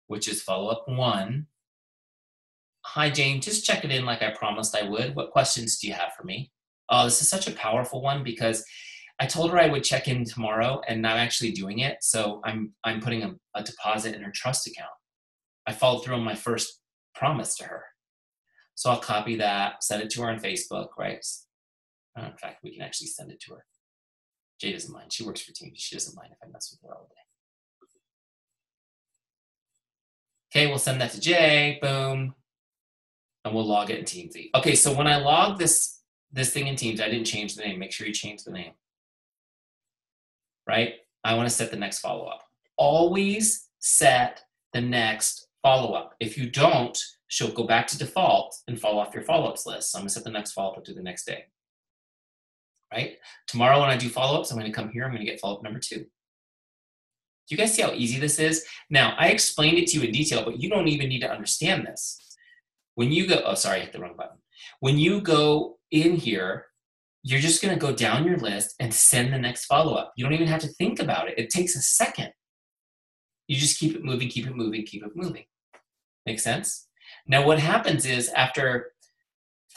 which is follow up one. Hi, Jane. Just check it in like I promised I would. What questions do you have for me? Oh, this is such a powerful one because I told her I would check in tomorrow, and I'm actually doing it. So I'm I'm putting a, a deposit in her trust account. I followed through on my first promise to her. So I'll copy that, send it to her on Facebook, right? Uh, in fact, we can actually send it to her. Jay doesn't mind. She works for Team. She doesn't mind if I mess with her all day. Okay, we'll send that to Jay. Boom. And we'll log it in Teamzy. Okay, so when I log this this thing in Teams, I didn't change the name. Make sure you change the name. Right? I want to set the next follow-up. Always set the next follow-up. If you don't, she'll go back to default and fall off your follow-ups list. So I'm gonna set the next follow-up to the next day right? Tomorrow when I do follow-ups, I'm to come here, I'm to get follow-up number two. Do you guys see how easy this is? Now, I explained it to you in detail, but you don't even need to understand this. When you go, oh, sorry, I hit the wrong button. When you go in here, you're just going to go down your list and send the next follow-up. You don't even have to think about it. It takes a second. You just keep it moving, keep it moving, keep it moving. Make sense? Now, what happens is after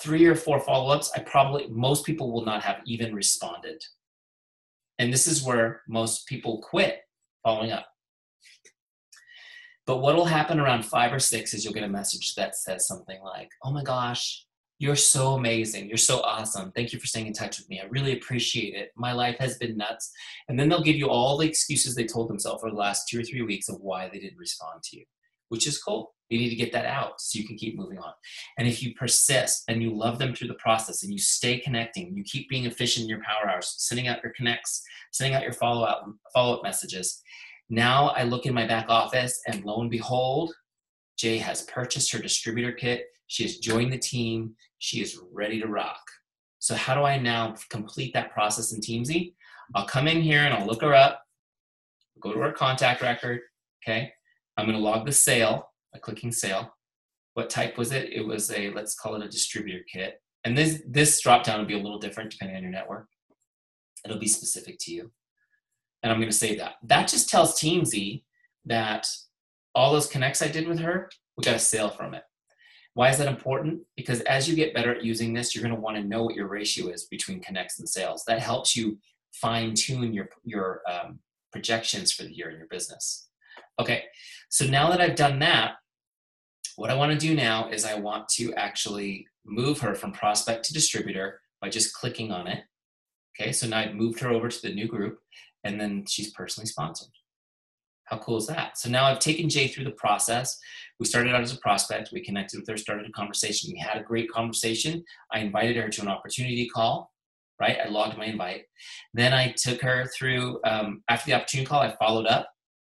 three or four follow-ups, I probably most people will not have even responded. And this is where most people quit following up. But what will happen around five or six is you'll get a message that says something like, Oh my gosh, you're so amazing. You're so awesome. Thank you for staying in touch with me. I really appreciate it. My life has been nuts. And then they'll give you all the excuses they told themselves for the last two or three weeks of why they didn't respond to you, which is cool You need to get that out so you can keep moving on. And if you persist and you love them through the process and you stay connecting, you keep being efficient in your power hours, sending out your connects, sending out your follow up follow up messages. Now I look in my back office and lo and behold, Jay has purchased her distributor kit. She has joined the team. She is ready to rock. So how do I now complete that process in Teamzy? I'll come in here and I'll look her up, go to her contact record, okay? I'm gonna log the sale by clicking sale. What type was it? It was a, let's call it a distributor kit. And this, this drop down will be a little different depending on your network. It'll be specific to you. And I'm gonna save that. That just tells Teamzy that all those connects I did with her, we got a sale from it. Why is that important? Because as you get better at using this, you're going to want to know what your ratio is between connects and sales. That helps you fine tune your your um, projections for the year in your business. Okay, so now that I've done that, what I want to do now is I want to actually move her from prospect to distributor by just clicking on it. Okay, so now I've moved her over to the new group, and then she's personally sponsored. How cool is that? So now I've taken Jay through the process. We started out as a prospect. We connected with her, started a conversation. We had a great conversation. I invited her to an opportunity call, right? I logged my invite. Then I took her through, um, after the opportunity call, I followed up.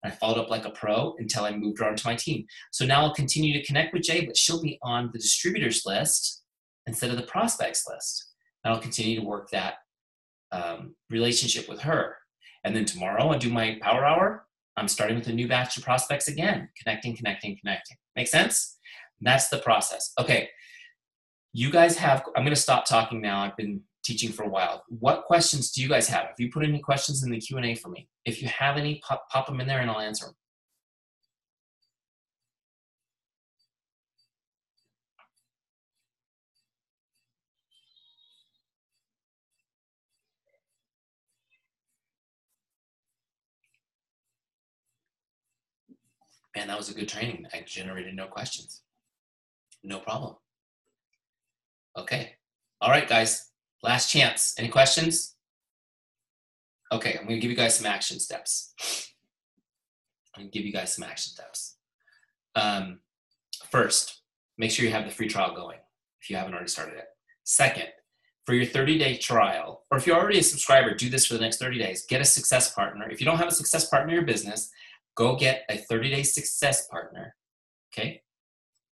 I followed up like a pro until I moved her onto my team. So now I'll continue to connect with Jay, but she'll be on the distributors list instead of the prospects list. And I'll continue to work that um, relationship with her. And then tomorrow I'll do my power hour I'm starting with a new batch of prospects again, connecting, connecting, connecting. Make sense? That's the process. Okay. You guys have, I'm going to stop talking now. I've been teaching for a while. What questions do you guys have? If you put any questions in the Q&A for me, if you have any, pop, pop them in there and I'll answer them. Man, that was a good training. I generated no questions. No problem. Okay. All right, guys. Last chance. Any questions? Okay, I'm going to give you guys some action steps. I'm going to give you guys some action steps. Um, first, make sure you have the free trial going if you haven't already started it. Second, for your 30 day trial, or if you're already a subscriber, do this for the next 30 days. Get a success partner. If you don't have a success partner in your business, go get a 30 day success partner, okay?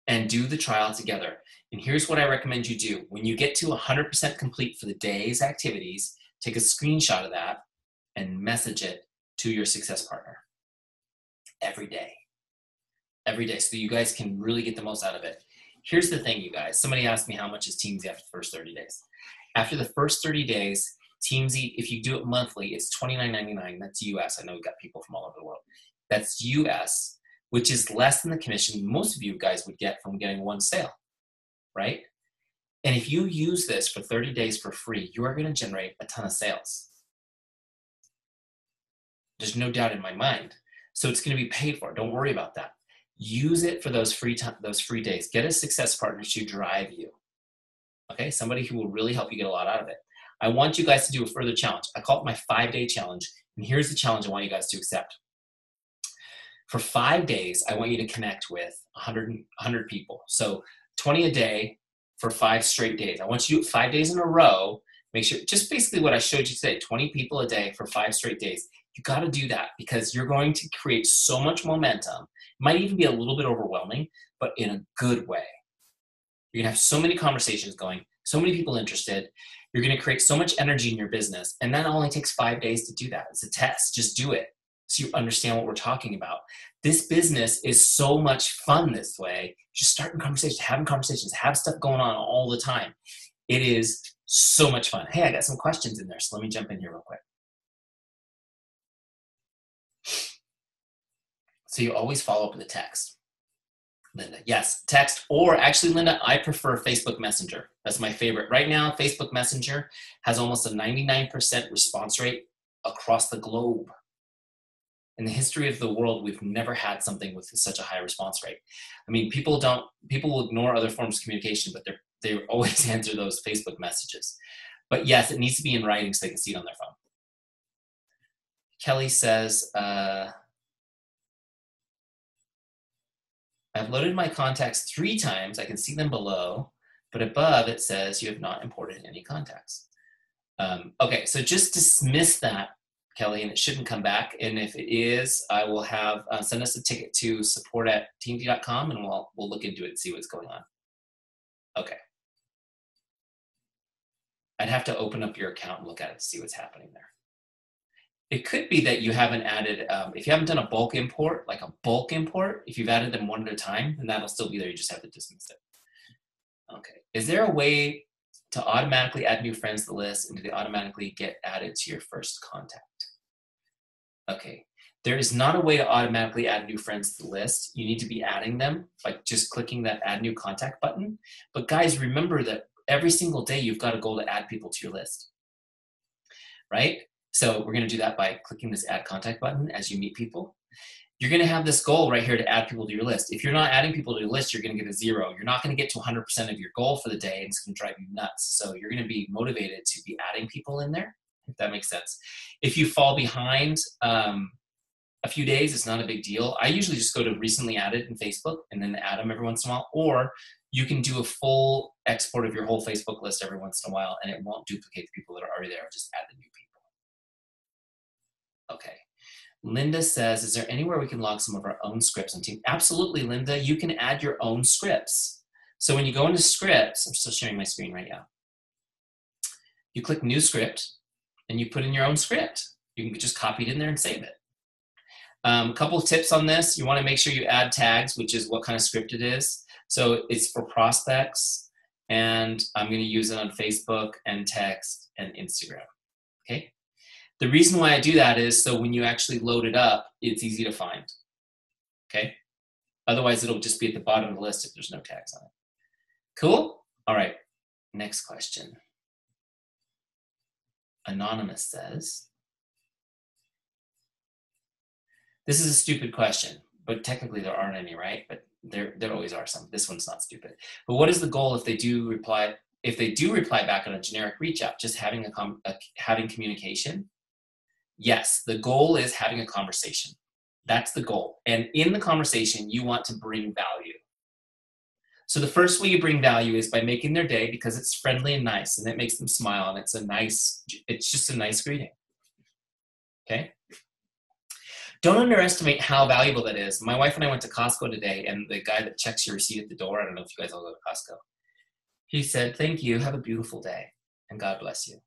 And do the trial together. And here's what I recommend you do. When you get to 100% complete for the day's activities, take a screenshot of that and message it to your success partner every day. Every day, so you guys can really get the most out of it. Here's the thing, you guys. Somebody asked me how much is Teamzy after the first 30 days. After the first 30 days, Teamzy, if you do it monthly, it's $29.99. That's US. I know we've got people from all over the world. That's US, which is less than the commission most of you guys would get from getting one sale, right? And if you use this for 30 days for free, you are going to generate a ton of sales. There's no doubt in my mind. So it's going to be paid for. Don't worry about that. Use it for those free time, those free days. Get a success partner to drive you. Okay, somebody who will really help you get a lot out of it. I want you guys to do a further challenge. I call it my five day challenge. And here's the challenge I want you guys to accept. For five days, I want you to connect with 100, 100 people. So 20 a day for five straight days. I want you to do it five days in a row. Make sure, just basically what I showed you today 20 people a day for five straight days. You got to do that because you're going to create so much momentum. It might even be a little bit overwhelming, but in a good way. You're going to have so many conversations going, so many people interested. You're going to create so much energy in your business. And that only takes five days to do that. It's a test. Just do it so you understand what we're talking about. This business is so much fun this way. Just starting conversations, having conversations, have stuff going on all the time. It is so much fun. Hey, I got some questions in there, so let me jump in here real quick. So you always follow up with a text. Linda, yes, text, or actually, Linda, I prefer Facebook Messenger. That's my favorite. Right now, Facebook Messenger has almost a 99% response rate across the globe in the history of the world, we've never had something with such a high response rate. I mean, people don't people will ignore other forms of communication, but they're they always answer those Facebook messages. But yes, it needs to be in writing so they can see it on their phone. Kelly says, uh, I've loaded my contacts three times. I can see them below, but above it says you have not imported any contacts. Um, okay, so just dismiss that, Kelly, and it shouldn't come back. And if it is, I will have uh, send us a ticket to support at teamzy.com and we'll we'll look into it and see what's going on. Okay. I'd have to open up your account and look at it to see what's happening there. It could be that you haven't added, um, if you haven't done a bulk import, like a bulk import, if you've added them one at a time, then that'll still be there. You just have to dismiss it. Okay. Is there a way to automatically add new friends to the list and do they automatically get added to your first contact? Okay. There is not a way to automatically add new friends to the list. You need to be adding them by just clicking that add new contact button. But guys, remember that every single day you've got a goal to add people to your list. Right? So we're going to do that by clicking this add contact button as you meet people. You're going to have this goal right here to add people to your list. If you're not adding people to your list, you're going to get a zero. You're not going to get to 100% of your goal for the day, and it's going to drive you nuts. So you're going to be motivated to be adding people in there, if that makes sense. If you fall behind um, a few days, it's not a big deal. I usually just go to recently added in Facebook and then add them every once in a while. Or you can do a full export of your whole Facebook list every once in a while, and it won't duplicate the people that are already there. Just add the new people. Okay. Linda says, is there anywhere we can log some of our own scripts on team? Absolutely, Linda. You can add your own scripts. So when you go into scripts, I'm still sharing my screen right now. You click new script and you put in your own script. You can just copy it in there and save it. A um, couple tips on this. You want to make sure you add tags, which is what kind of script it is. So it's for prospects, and I'm going to use it on Facebook and text and Instagram. Okay. The reason why I do that is so when you actually load it up, it's easy to find. Okay? Otherwise, it'll just be at the bottom of the list if there's no tags on it. Cool? All right. Next question. Anonymous says, This is a stupid question, but technically there aren't any, right? But there, there always are some. This one's not stupid. But what is the goal if they do reply? If they do reply back on a generic reach out, just having a, com- a having communication yes, the goal is having a conversation. That's the goal. And in the conversation, you want to bring value. So the first way you bring value is by making their day because it's friendly and nice and it makes them smile and it's a nice, it's just a nice greeting. Okay? Don't underestimate how valuable that is. My wife and I went to Costco today and the guy that checks your receipt at the door, I don't know if you guys all go to Costco, he said, Thank you, have a beautiful day, and God bless you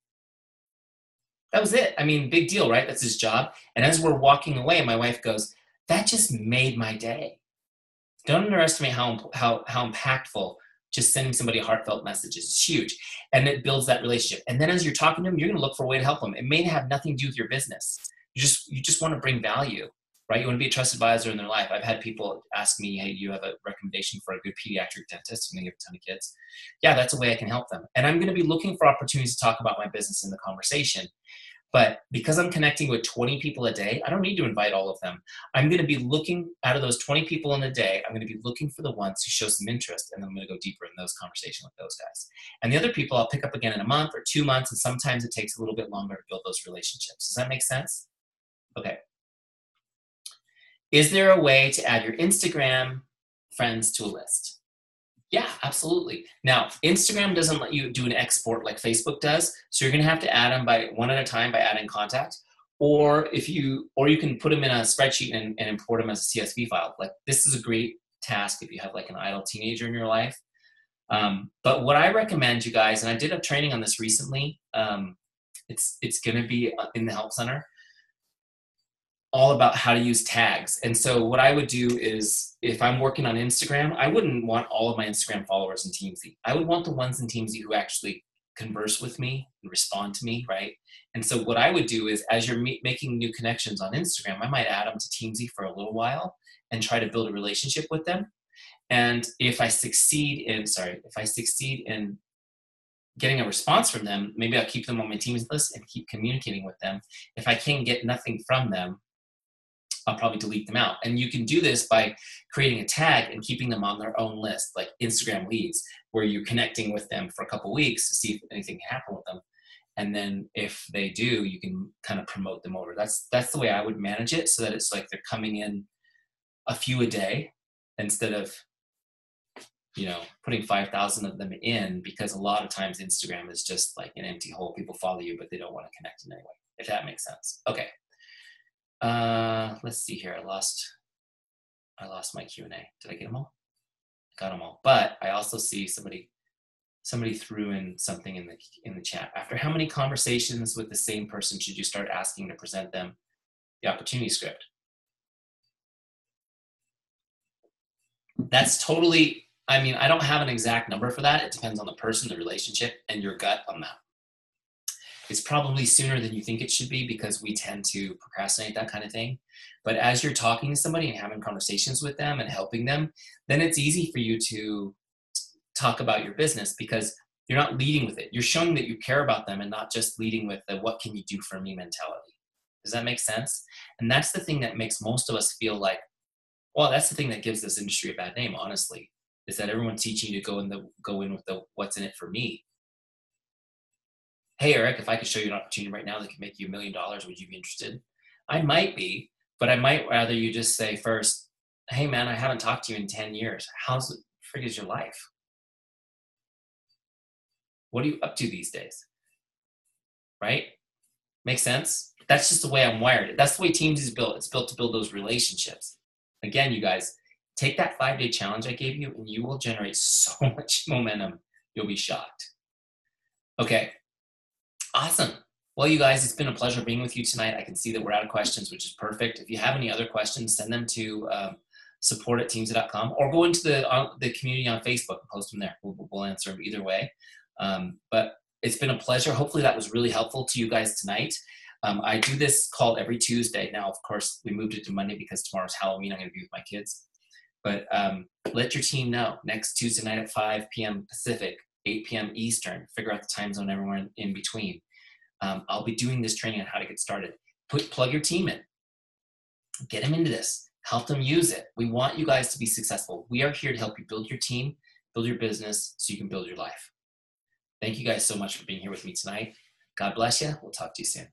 that was it. I mean, big deal, right? That's his job. And as we're walking away, my wife goes, "That just made my day." Don't underestimate how how how impactful just sending somebody a heartfelt message is. Huge, and it builds that relationship. And then as you're talking to them, you're going to look for a way to help them. It may have nothing to do with your business. You just you just want to bring value, right? You want to be a trusted advisor in their life. I've had people ask me, "Hey, you have a recommendation for a good pediatric dentist?" And they have a ton of kids. Yeah, that's a way I can help them. And I'm going to be looking for opportunities to talk about my business in the conversation. But because I'm connecting with 20 people a day, I don't need to invite all of them. I'm going to be looking out of those 20 people in a day, I'm going to be looking for the ones who show some interest, and then I'm going to go deeper in those conversations with those guys. And the other people I'll pick up again in a month or two months, and sometimes it takes a little bit longer to build those relationships. Does that make sense? Okay. Is there a way to add your Instagram friends to a list? Yeah, absolutely. Now, Instagram doesn't let you do an export like Facebook does, so you're going to have to add them by one at a time by adding contact. Or if you, or you can put them in a spreadsheet and, and import them as a CSV file. Like this is a great task if you have like an idle teenager in your life. Um, but what I recommend you guys, and I did a training on this recently. Um, it's it's going to be uh, in the help center all about how to use tags. And so what I would do is if I'm working on Instagram, I wouldn't want all of my Instagram followers in Teamzy. I would want the ones in Teamzy who actually converse with me and respond to me, right? And so what I would do is as you're making new connections on Instagram, I might add them to Teamzy for a little while and try to build a relationship with them. And if I succeed in, sorry, if I succeed in getting a response from them, maybe I'll keep them on my Teams list and keep communicating with them. If I can't get nothing from them, I'll probably delete them out. And you can do this by creating a tag and keeping them on their own list, like Instagram leads, where you're connecting with them for a couple weeks to see if anything can happen with them. And then if they do, you can kind of promote them over. That's that's the way I would manage it, so that it's like they're coming in a few a day, instead of you know putting 5000 of them in because a lot of times instagram is just like an empty hole people follow you but they don't want to connect in any way if that makes sense okay uh let's see here. I lost i lost my q&a did i get them all? Got them all. But i also see somebody somebody threw in something in the in the chat. After how many conversations with the same person should you start asking to present them the opportunity script? That's totally i mean i don't have an exact number for that. It depends on the person the relationship and your gut on that it's probably sooner than you think it should be because we tend to procrastinate that kind of thing. But as you're talking to somebody and having conversations with them and helping them then it's easy for you to talk about your business because you're not leading with it. You're showing that you care about them and not just leading with the what can you do for me mentality. Does that make sense? And that's the thing that makes most of us feel like well, that's the thing that gives this industry a bad name, honestly, is that everyone's teaching you to go in the go in with the what's in it for me. Hey Eric, if I could show you an opportunity right now that could make you a million dollars, would you be interested? I might be, but I might rather you just say first, hey man, I haven't talked to you in 10 years. How's the frig is your life? What are you up to these days? Right? Makes sense? That's just the way I'm wired. That's the way Teamzy is built. It's built to build those relationships. Again, you guys, take that five day challenge I gave you and you will generate so much momentum. You'll be shocked. Okay, awesome. Well, you guys, it's been a pleasure being with you tonight. I can see that we're out of questions, which is perfect. If you have any other questions, send them to um, support at teamzy.com or go into the, uh, the community on Facebook and post them there. We'll, we'll answer them either way. Um, but it's been a pleasure. Hopefully, that was really helpful to you guys tonight. Um, I do this call every Tuesday. Now, of course, we moved it to Monday because tomorrow's Halloween. I'm going to be with my kids. But um, let your team know next Tuesday night at 5 p.m. Pacific, 8 p.m. Eastern. Figure out the time zone everywhere in between. Um, I'll be doing this training on how to get started. Put plug your team in. Get them into this. Help them use it. We want you guys to be successful. We are here to help you build your team, build your business, so you can build your life. Thank you guys so much for being here with me tonight. God bless you. We'll talk to you soon.